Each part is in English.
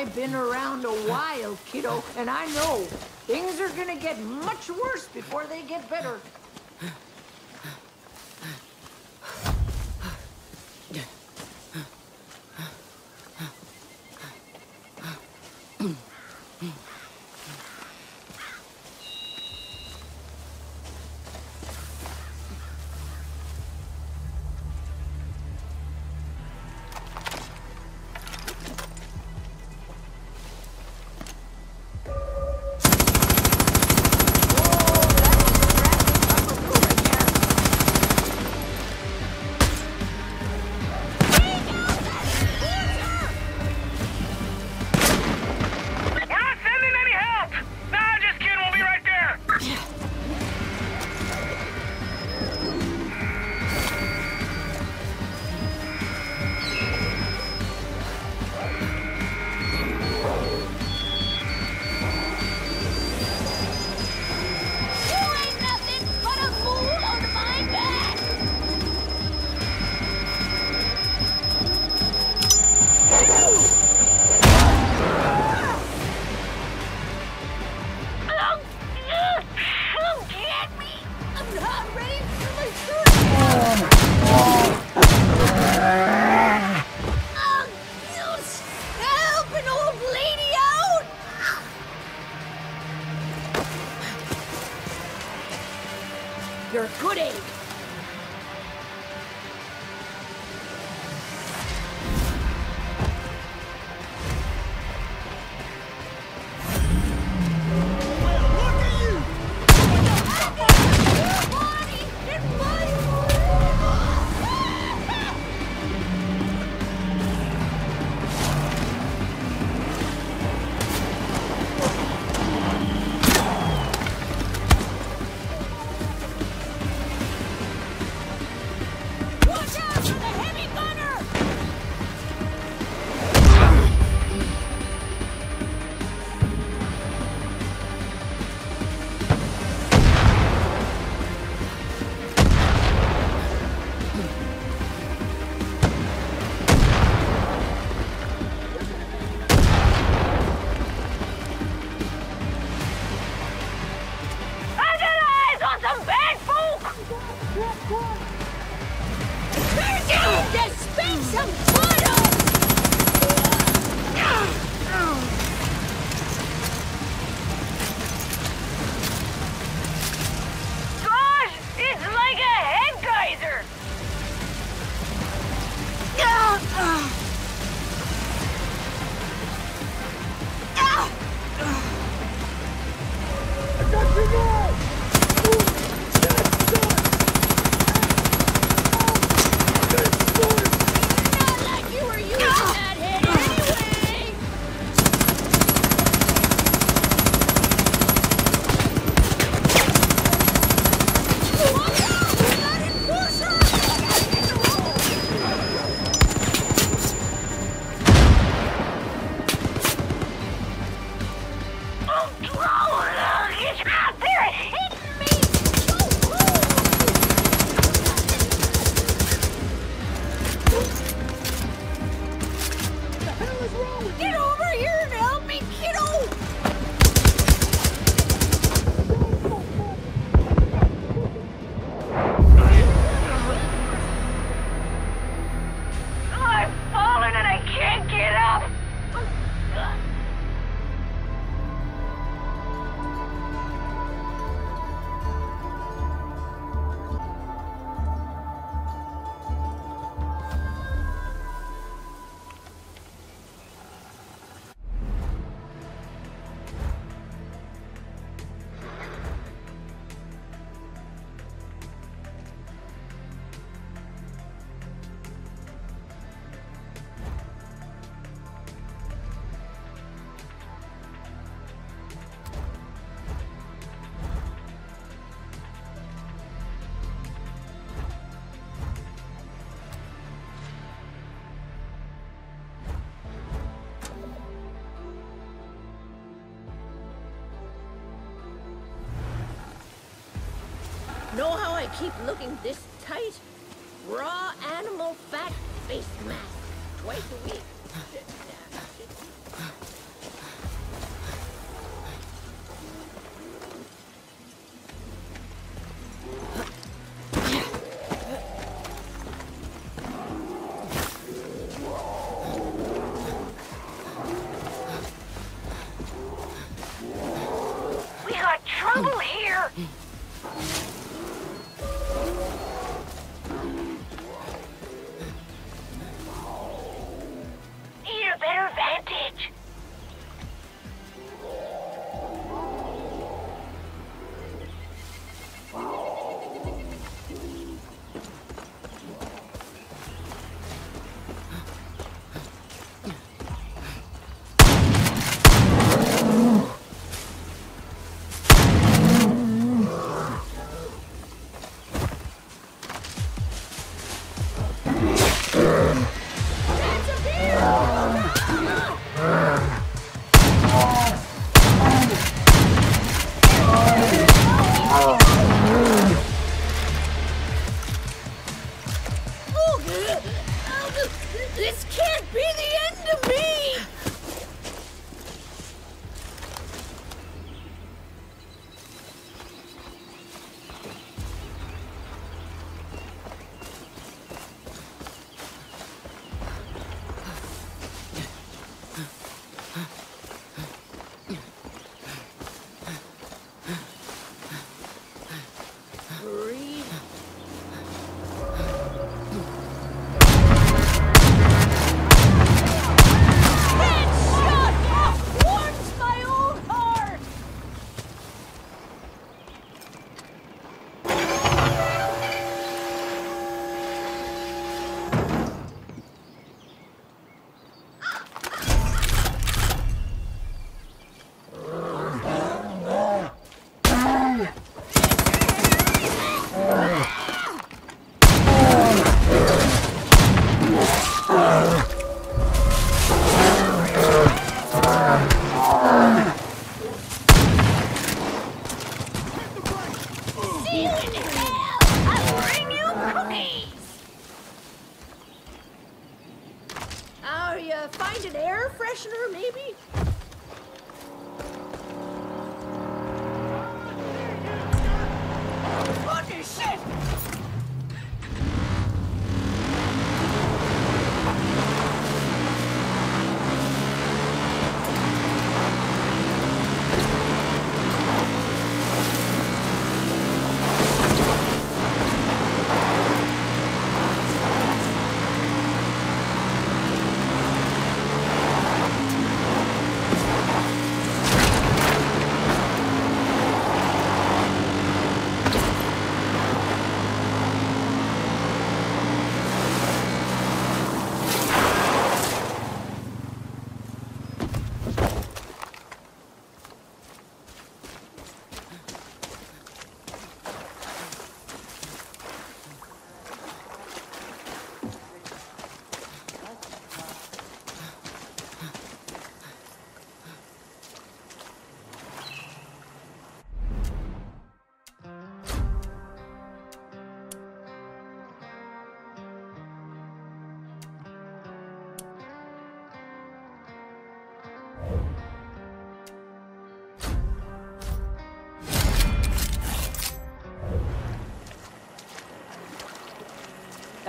I've been around a while, kiddo, and I know things are gonna get much worse before they get better. keep looking this tight? Raw animal fat face mask. Twice a week. an air freshener, maybe?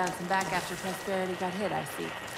Bouncing back after prosperity got hit, I see.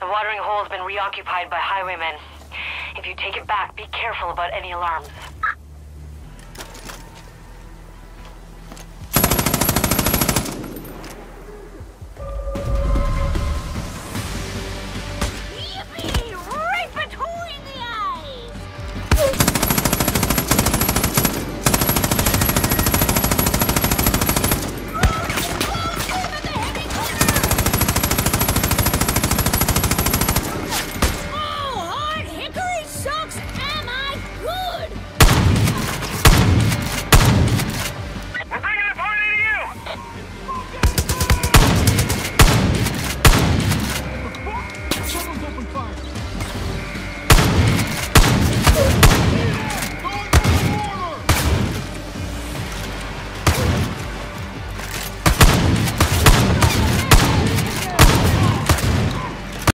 The watering hole has been reoccupied by highwaymen. If you take it back, be careful about any alarms.